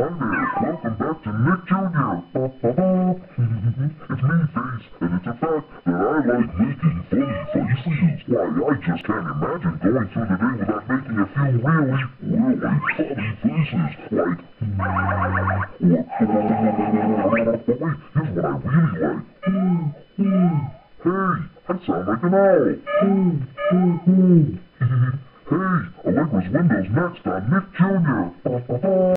Hi there, welcome back to Nick Jr. it's me, Face, and it's a fact that I like making funny faces. Why, I just can't imagine going through the day without making a few really, really funny faces. Like, but wait, here's what I really like. Hey, I sound like an owl. hey, Allegra's Windows next on Nick Jr.